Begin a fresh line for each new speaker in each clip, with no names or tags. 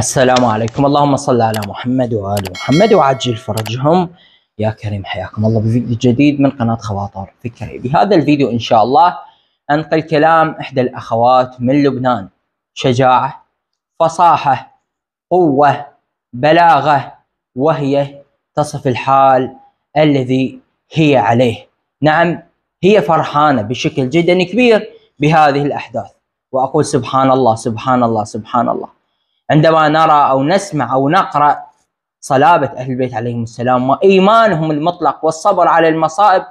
السلام عليكم. اللهم صل على محمد وآل محمد وعجل فرجهم. يا كريم حياكم الله. بفيديو جديد من قناة خواطر فكري بهذا الفيديو إن شاء الله أنقل كلام إحدى الأخوات من لبنان. شجاعة فصاحة قوة بلاغة وهي تصف الحال الذي هي عليه. نعم هي فرحانة بشكل جدا كبير بهذه الأحداث. وأقول سبحان الله سبحان الله سبحان الله. عندما نرى أو نسمع أو نقرأ صلابة أهل البيت عليهم السلام وإيمانهم المطلق والصبر على المصائب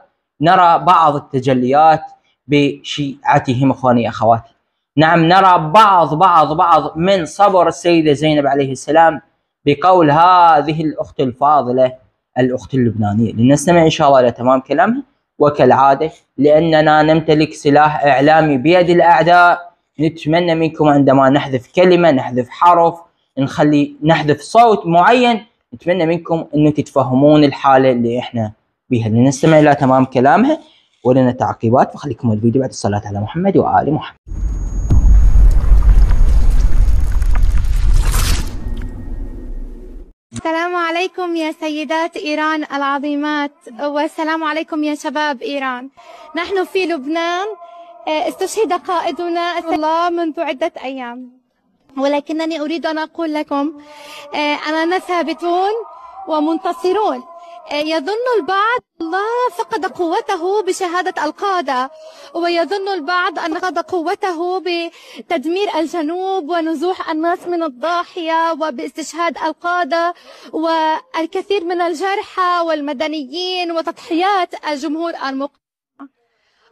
نرى بعض التجليات بشيعتهم إخواني أخواتي. نعم نرى بعض بعض بعض من صبر السيده زينب عليه السلام بقول هذه الأخت الفاضلة الأخت اللبنانية لنستمع إن شاء الله إلى تمام كلامها وكالعادة لأننا نمتلك سلاح إعلامي بيد الأعداء نتمنى منكم عندما نحذف كلمة نحذف حرف نخلي نحذف صوت معين نتمنى منكم انه تتفهمون الحالة اللي إحنا بها لنستمع إلى تمام كلامها ولنا تعقيبات. فخليكم الفيديو بعد الصلاة على محمد وآل محمد.
السلام عليكم يا سيدات إيران العظيمات والسلام عليكم يا شباب إيران. نحن في لبنان استشهد قائدنا الله منذ عدة أيام. ولكنني أريد أن أقول لكم أننا ثابتون ومنتصرون. يظن البعض الله فقد قوته بشهادة القادة ويظن البعض أن فقد قوته بتدمير الجنوب ونزوح الناس من الضاحية وباستشهاد القادة والكثير من الجرحى والمدنيين وتضحيات الجمهور المقيم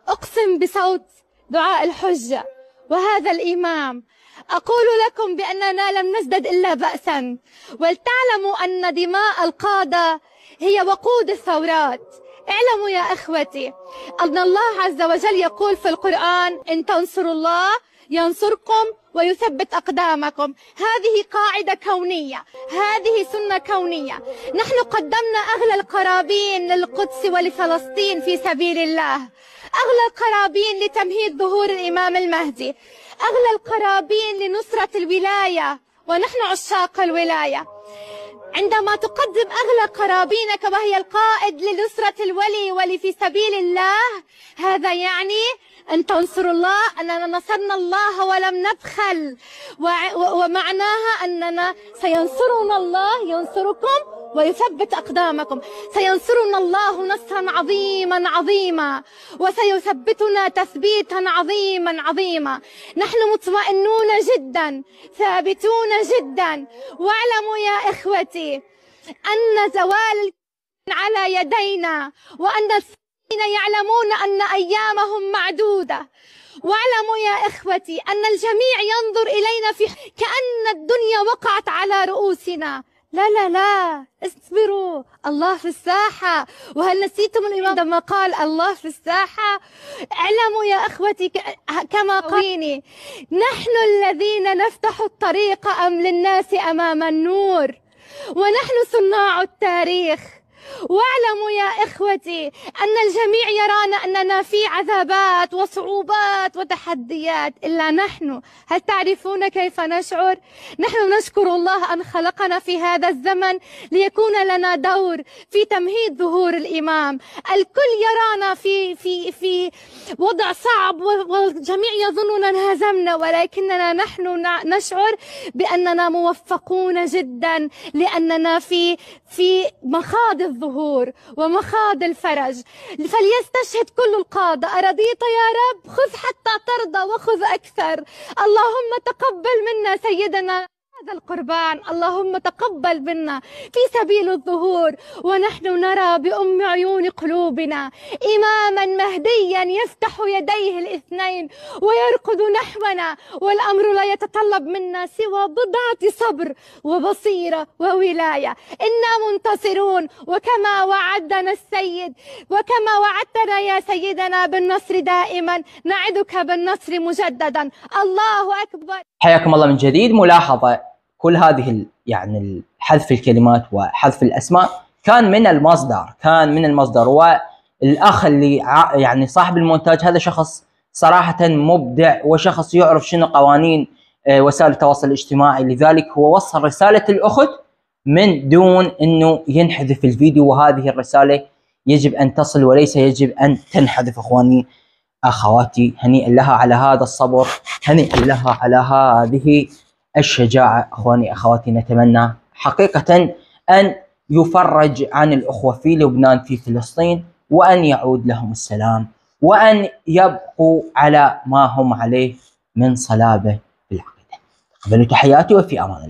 أقسم بصوت دعاء الحجة وهذا الإمام. أقول لكم بأننا لم نزدد إلا بأسا. ولتعلموا أن دماء القادة هي وقود الثورات. اعلموا يا إخوتي أن الله عز وجل يقول في القرآن إن تنصروا الله ينصركم ويثبت أقدامكم. هذه قاعدة كونية. هذه سنة كونية. نحن قدمنا أغلى القرابين للقدس ولفلسطين في سبيل الله. أغلى القرابين لتمهيد ظهور الإمام المهدي. أغلى القرابين لنصرة الولاية. ونحن عشاق الولاية. عندما تقدم أغلى قرابينك وهي القائد لنصرة الولي ولي في سبيل الله هذا يعني أن تنصروا الله أننا نصرنا الله ولم نبخل ومعناها أننا سينصرنا الله ينصركم ويثبت أقدامكم. سينصرنا الله نصرا عظيما عظيما وسيثبتنا تثبيتا عظيما عظيما. نحن مطمئنون جدا ثابتون جدا. واعلموا يا إخوتي أن زوال على يدينا وأن الذين يعلمون أن أيامهم معدودة. واعلموا يا إخوتي أن الجميع ينظر إلينا في كأن الدنيا وقعت على رؤوسنا. لا لا لا. اصبروا. الله في الساحة. وهل نسيتم الإمام عندما قال الله في الساحة؟ اعلموا يا أخوتي كما قيني نحن الذين نفتح الطريق أم للناس أمام النور؟ ونحن صناع التاريخ. واعلموا يا إخوتي أن الجميع يرانا أننا في عذابات وصعوبات وتحديات إلا نحن هل تعرفون كيف نشعر؟ نحن نشكر الله أن خلقنا في هذا الزمن ليكون لنا دور في تمهيد ظهور الإمام الكل يرانا في في في وضع صعب والجميع يظننا انهزمنا ولكننا نحن نشعر بأننا موفقون جدا لأننا في في مخاض الظهور ومخاض الفرج. فليستشهد كل القادة أرضيت يا رب؟ خذ حتى ترضى وخذ أكثر. اللهم تقبل منا سيدنا. هذا القربان اللهم تقبل منا في سبيل الظهور ونحن نرى بأم عيون قلوبنا إماما مهديا يفتح يديه الاثنين ويركض نحونا والأمر لا يتطلب منا سوى بضعة صبر وبصيرة وولاية. إنا منتصرون وكما وعدنا السيد وكما وعدتنا يا سيدنا بالنصر دائما نعدك بالنصر مجددا. الله أكبر.
حياكم الله من جديد. ملاحظة كل هذه يعني حذف الكلمات وحذف الأسماء كان من المصدر كان من المصدر. والأخ اللي يعني صاحب المونتاج هذا شخص صراحة مبدع وشخص يعرف شنو قوانين آه، وسائل التواصل الاجتماعي. لذلك هو وصل رسالة الأخت من دون إنه ينحذف الفيديو. وهذه الرسالة يجب أن تصل وليس يجب أن تنحذف أخواني أخواتي. هنيئا لها على هذا الصبر هنيئا لها على هذه الشجاعة أخواني أخواتي نتمنى حقيقة أن يفرج عن الأخوة في لبنان في فلسطين وأن يعود لهم السلام وأن يبقوا على ما هم عليه من صلابة بالعقيدة. قبلوا تحياتي وفي أمان الله.